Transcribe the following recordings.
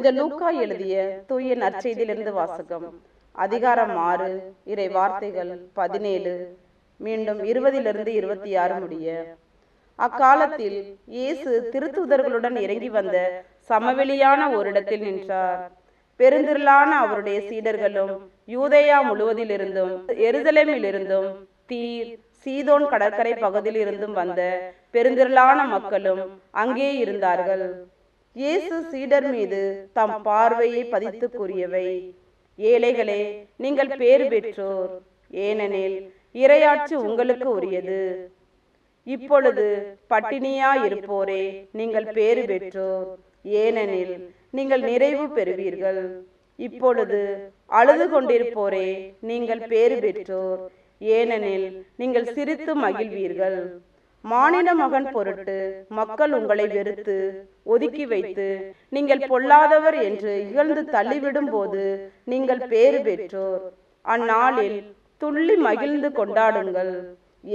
புனித லூக்கா எழுதிய தூய நற்செய்தியிலிருந்து வாசகம். அதிகாரம் ஆறு இறை வார்த்தைகள் பதினேழு மீண்டும் இருபதிலிருந்து இருபத்தி ஆறு முடிய. அக்காலத்தில் இயேசு திருத்துதர்களுடன் இறங்கி வந்த சமவெளியான ஓரிடத்தில் நின்றார். பெருந்திரளான அவருடைய சீடர்களும் யூதேயா முழுவதிலிருந்தும் எருசலேமிலிருந்தும் தீர் சீதோன் கடற்கரை பகுதியில் இருந்தும் வந்த பெருந்திரளான மக்களும் அங்கே இருந்தார்கள். இயேசு சீடர் மீது தம் பார்வையை பதித்து கூறியவை ஏழைகளே நீங்கள் பேறு பெற்றோர். ஏனெனில் இரையாட்சி உங்களுக்கு உரியது. இப்பொழுது பட்டினியா இருப்போரே நீங்கள் பேறு பெற்றோர். ஏனெனில் நீங்கள் நிறைவு பெறுவீர்கள். இப்பொழுது அழுது கொண்டிருப்போரே நீங்கள் பேறு பெற்றோர். ஏனெனில் நீங்கள் சிரித்து மகிழ்வீர்கள். மானிட மகன் பொருட்டு மக்கள் உங்களை வெறுத்து ஒதுக்கி வைத்து நீங்கள் பொல்லாதவர் என்று இகழ்ந்து தள்ளிவிடும் போது நீங்கள் பேறு பெற்றோர். அந்நாளில் துள்ளி மகிழ்ந்து கொண்டாடுங்கள்.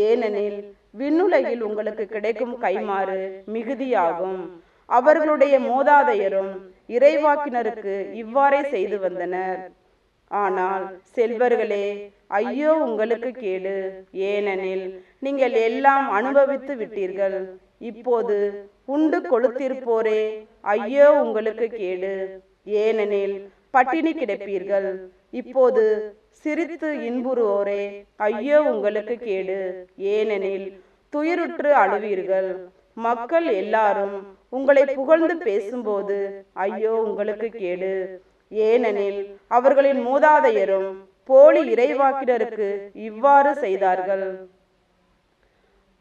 ஏனெனில் விண்ணுலகில் உங்களுக்கு கிடைக்கும் கைமாறு மிகுதியாகும். அவர்களுடைய மோதாதையரும் இறைவாக்கினருக்கு இவ்வாறே செய்து வந்தனர். ஆனால் செல்வர்களே ஐயோ உங்களுக்கு கேடு. ஏனெனில் நீங்கள் எல்லாம் அனுபவித்து விட்டீர்கள். இப்போது உண்டு கொளுத்திருப்போரே ஐயோ உங்களுக்கு கேடு. ஏனெனில் பட்டினி கிடப்பீர்கள். இப்போது சிரித்து இன்புறுவோரே. ஐயோ உங்களுக்கு கேடு. ஏனெனில் துயிருற்று அழுவீர்கள். மக்கள் எல்லாரும் உங்களை புகழ்ந்து பேசும்போது ஐயோ உங்களுக்கு கேடு. ஏனெனில் அவர்களின் மூதாதையரும் போலி இறைவாக்கினருக்கு இவ்வாறு செய்தார்கள்.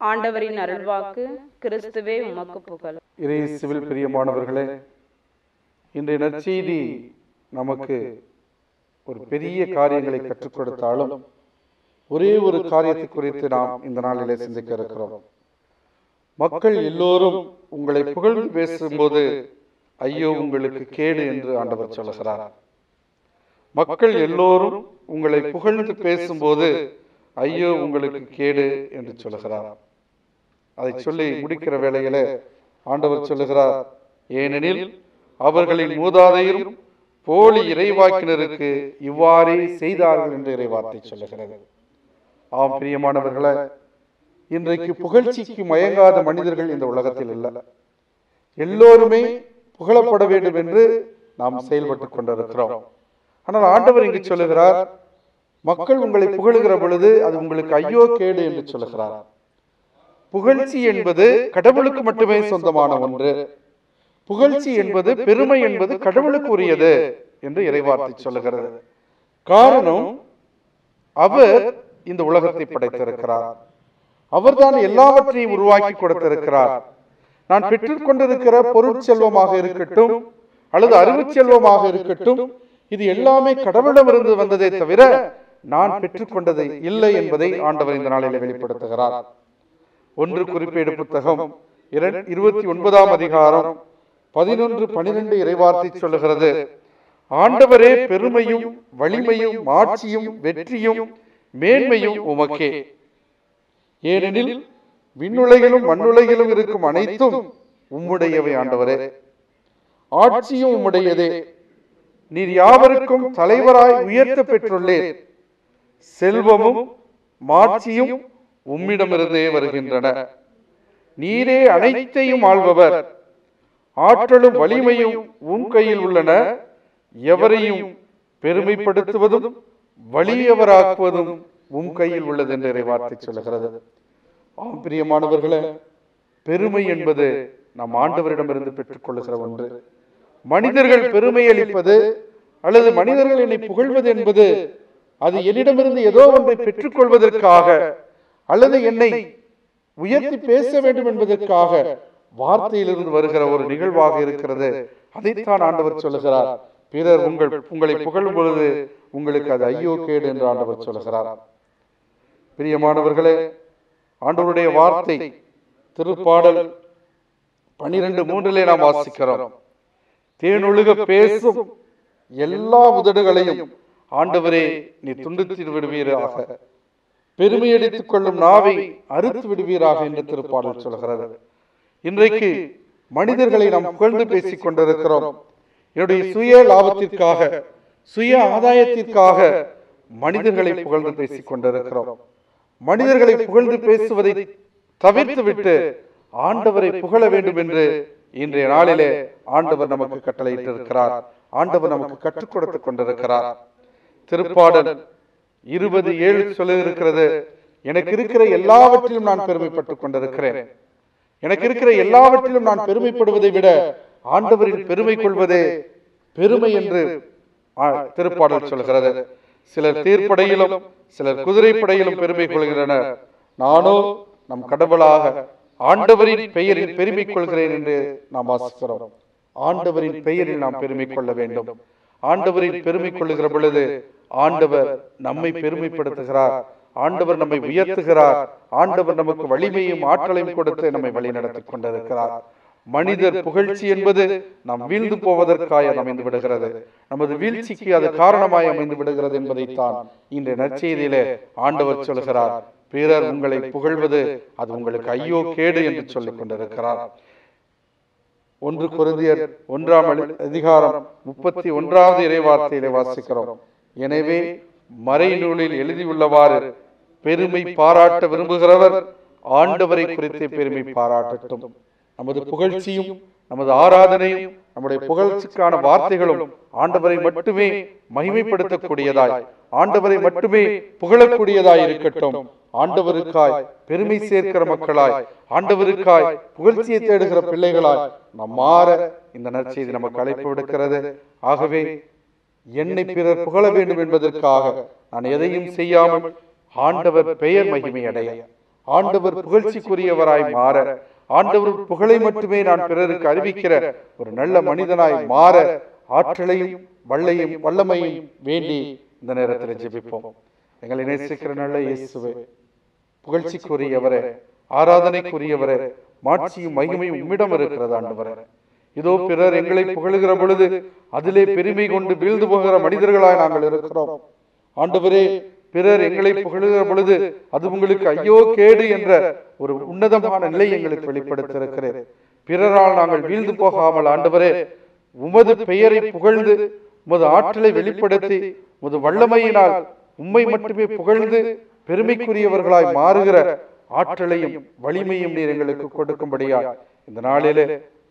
ஆண்டவரின் அருள்வாக்கு கிறிஸ்துவே உமக்கு புகழ். இறை சிவில் பிரியமானவர்களே இன்றைய நற்செய்தி நமக்கு ஒரு பெரிய காரியங்களை கற்றுக் கொடுத்தாலும் ஒரே ஒரு காரியத்தை குறித்து நாம் இந்த நாளிலே சிந்திக்க இருக்கிறோம். மக்கள் எல்லோரும் உங்களை புகழ்ந்து பேசும்போது ஐயோ உங்களுக்கு கேடு என்று ஆண்டவர் சொல்லுகிறார். மக்கள் எல்லோரும் உங்களை புகழ்ந்து பேசும்போது ஐயோ உங்களுக்கு கேடு என்று சொல்லுகிறார். அதை சொல்லி முடிக்கிற வேளையில ஆண்டவர் சொல்லுகிறார் ஏனெனில் அவர்களின் மூதாதையரும் போலி இறைவாக்கினருக்கு இவ்வாறே செய்தார்கள் என்று இறைவார்த்தை சொல்லுகிறது. ஆம் பிரியமானவர்களே இன்றைக்கு புகழ்ச்சிக்கு மயங்காத மனிதர்கள் இந்த உலகத்தில் இல்லை. எல்லோருமே புகழப்பட வேண்டும் என்று நாம் செயல்பட்டுக் கொண்டிருக்கிறோம். ஆனால் ஆண்டவர் இங்கு சொல்லுகிறார் மக்கள் உங்களை புகழுகிற பொழுது அது உங்களுக்கு ஐயோ கேடு என்று சொல்லுகிறார். புகழ்ச்சி என்பது கடவுளுக்கு மட்டுமே சொந்தமான ஒன்று. புகழ்ச்சி என்பது பெருமை என்பது கடவுளுக்கு உரியது என்று இறைவார்த்தை சொல்லுகிறது. காரணம் அவர் இந்த உலகத்தை படைத்திருக்கிறார். அவர்தான் எல்லாவற்றையும் உருவாக்கி கொடுத்திருக்கிறார். நான் பெற்றுக் கொண்டிருக்கிற பொருட்செல்வமாக இருக்கட்டும் அல்லது அறிவுச் செல்வமாக இருக்கட்டும் இது எல்லாமே கடவுளிடமிருந்து வந்ததே தவிர நான் பெற்றுக்கொண்டது இல்லை என்பதை ஆண்டவர் இந்த நாளில் வெளிப்படுத்துகிறார். ஒன்று குறிப்பேடு புத்தகம் இருபத்தி ஒன்பதாம் அதிகாரம் பதினொன்று பனிரெண்டு இறைவார்த்தை சொல்லுகிறது. ஆண்டவரே பெருமையும் வலிமையும் ஆட்சியும் வெற்றியும் மேன்மையும் உமக்கே. ஏனெனில் விண்ணுலகிலும் மண்ணுலகிலும் இருக்கும் அனைத்தும் உம்முடையவை ஆண்டவரே. ஆட்சியும் உம்முடையதே. நீர் யாவருக்கும் தலைவராய் உயர்த்த பெற்றுள்ளேன் செல்வமும் மாட்சியும் உம்மிடமிருந்தே வருகின்றன. நீரே அனைத்தையும் ஆள்பவர். ஆற்றலும் வலிமையும் உன் கையில் உள்ளன. எவரையும் பெருமைப்படுத்துவதும் வலியவராக்குவதும் உம் கையில் உள்ளது என்று இறைவார்த்தை சொல்லுகிறது. ஆம் பிரியமானவர்களே பெருமை என்பது நம் ஆண்டவரிடமிருந்து பெற்றுக்கொள்ளுகிற ஒன்று. மனிதர்கள் பெருமை அளிப்பது அல்லது மனிதர்கள் என்னை புகழ்வது என்பது அது என்னிடமிருந்து ஏதோ ஒன்றை பெற்றுக்கொள்வதற்காக அல்லது என்னை உயர்த்தி பேச வேண்டும் என்பதற்காக வார்த்தையிலிருந்து வருகிற ஒரு நிகழ்வாக இருக்கிறது. அதைத்தான் ஆண்டவர் சொல்லுகிறார். பிறர் உங்கள் உங்களை புகழும் பொழுது உங்களுக்கு அது ஐயோ கேடு என்று ஆண்டவர் சொல்லுகிறார். பிரியமானவர்களே ஆண்டவருடைய வார்த்தை திருப்பாடல் பனிரெண்டு மூன்றிலே நாம் வாசிக்கிறோம். தேனொழுக பேசும் எல்லா உதடுகளையும். ஆண்டவரே நீ துண்டித்து விடுவீராக. பெருமையடித்துக் கொள்ளும் நாவை அறுத்து விடுவீராக என்று திருப்பாடல் சொல்கிறது. இன்றைக்கு மனிதர்களை நாம் புகழ்ந்து பேசிக் கொண்டிருக்கிறோம். என்னுடைய சுய லாபத்திற்காக சுய ஆதாயத்திற்காக மனிதர்களை புகழ்ந்து பேசிக் கொண்டிருக்கிறோம். மனிதர்களை புகழ்ந்து பேசுவதை தவிர்த்துவிட்டு ஆண்டவரை புகழ வேண்டும் என்று இன்றைய நாளிலே ஆண்டவர் நமக்கு கட்டளையிட்டிருக்கிறார். ஆண்டவர் நமக்கு கற்றுக் கொடுத்துக் கொண்டிருக்கிறார். திருப்பாடல் இருபது ஏழு சொல்லியிருக்கிறது. எனக்கு இருக்கிற எல்லாவற்றிலும் நான் பெருமைப்பட்டுக் கொண்டிருக்கிறேன். எனக்கு இருக்கிற எல்லாவற்றிலும் நான் பெருமைப்படுவதை விட ஆண்டவரின் பெருமை கொள்வதே பெருமை என்று திருப்பாடல் சொல்கிறது. சிலர் தீர்ப்படையிலும் சிலர் குதிரைப்படையிலும் பெருமை கொள்கிறனர் நானோ நம் கடவுளாக ஆண்டவரின் பெயரில் பெருமை கொள்கிறேன் என்று நாம் வாசிக்கிறோம். ஆண்டவரின் பெயரில் நாம் பெருமை கொள்ள வேண்டும். ஆண்டவரின் பெருமை கொள்ளுகிற பொழுது ஆண்டவர் நம்மை பெருமைப்படுத்துகிறார். ஆண்டவர் நம்மை உயர்த்துகிறார். ஆண்டவர் நமக்கு வலிமையும் ஆற்றலையும் கொடுத்து நம்மை வழிநடத்திக் கொண்டிருக்கிறார். மனிதர் புகழ்ச்சி என்பது நாம் வீழ்ந்து போவதற்காக அமைந்து விடுகிறது. நமது வீழ்ச்சிக்கு அது காரணமாய் அமைந்து விடுகிறது என்பதைத்தான் இன்று நற்செய்தியிலே ஆண்டவர் சொல்கிறார். பிறர் உங்களை புகழ்வது அது உங்களுக்கு ஐயோ கேடு என்று சொல்லிக் கொண்டிருக்கிறார். ஒன்று கொரிந்தியர் ஒன்றாம் அதிகாரம் முப்பத்தி ஒன்றாவது இறைவார்த்தையிலே வாசிக்கிறோம். எனவே மறைநூலில் எழுதியுள்ளவாறு பெருமை பாராட்ட விரும்புகிறவர் ஆண்டவரை குறித்து பெருமை பாராட்டட்டும். நமது புகழ்ச்சியும் நமது ஆராதனையும் நம்முடைய புகழ்ச்சிக்கான வார்த்தைகளும் ஆண்டவரை மட்டுமே மகிமைப்படுத்தக்கூடியதாய். ஆண்டவரை மட்டுமே புகழக்கூடியதாய் இருக்கட்டும். ஆண்டவருக்காய் பெருமை சேர்க்கிற மக்களாய் ஆண்டவருக்காய் புகழ்ச்சியை தேடுகிற பிள்ளைகளாய் நாம் மாற இந்த நற்செய்தி நமக்கு அழைப்பு விடுக்கிறது. ஆகவே என்னை பிறர் புகழ வேண்டும் என்பதற்காக நான் எதையும் செய்யாமல் ஆண்டவர் பெயர் மகிமை அடைய ஆண்டவர் புகழ்ச்சிக்குரியவராய் மாற ஆண்டவர் புகழை மட்டுமே நான் பிறருக்கு அறிவிக்கிற ஒரு நல்ல மனிதனாய் மாற ஆற்றலையும் வல்லையும் வல்லமையும் வேண்டி இந்த நேரத்தில் ஜெபிப்போம். எங்களை நேசிக்கிற நல்ல இயேசுவே புகழ்ச்சிக்குரியவரே ஆராதனைக்குரியவரே மாட்சியும் மகிமையும் உம்மிடம் இருக்கிறது ஆண்டவரே? இதோ பிறர் எங்களை புகழுகிற பொழுது அதிலே பெருமை கொண்டு வீழ்ந்து போகிற மனிதர்களாய் நாங்கள் இருக்கிறோம். ஆண்டவரே பிறர் எங்களை புகழுகிற பொழுது அது உங்களுக்கு ஐயோ கேடு என்ற ஒரு உன்னதமான நிலை எங்களுக்கு வெளிப்படுத்தியிருக்கிறேன் பிறரால் நாங்கள் வீழ்ந்து போகாமல் ஆண்டவரே உமது பெயரை புகழ்ந்து உமது ஆற்றலை வெளிப்படுத்தி உமது வல்லமையினால் உம்மை மட்டுமே புகழ்ந்து பெருமைக்குரியவர்களாய் மாறுகிற ஆற்றலையும் வலிமையும் நீர் எங்களுக்கு கொடுக்கும்படியா இந்த நாளிலே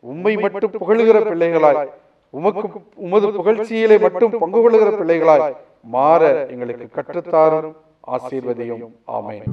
உம்மை மட்டும் புகழுகிற பிள்ளைகளாய் உமக்கு உமது புகழ்ச்சியிலே மட்டும் பங்கு கொள்ளுகிற பிள்ளைகளாய் மாற எங்களுக்கு கற்றுத்தாரும் ஆசீர்வதியும். ஆமென்.